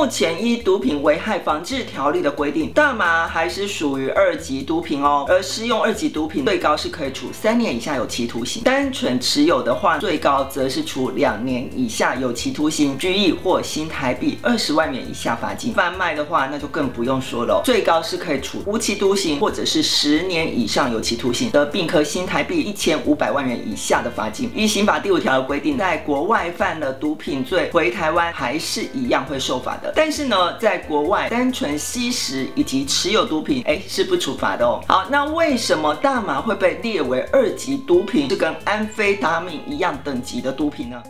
目前依毒品危害防治条例的规定，大麻还是属于二级毒品哦。而适用二级毒品，最高是可以处三年以下有期徒刑；单纯持有的话，最高则是处两年以下有期徒刑、拘役或新台币二十万元以下罚金。贩卖的话，那就更不用说了，最高是可以处无期徒刑或者是十年以上有期徒刑的，并科新台币一千五百万元以下的罚金。依刑法第五条的规定，在国外犯了毒品罪回台湾，还是一样会受罚。但是呢，在国外单纯吸食以及持有毒品，哎，是不处罚的哦。好，那为什么大麻会被列为二级毒品，是跟安非他命一样等级的毒品呢？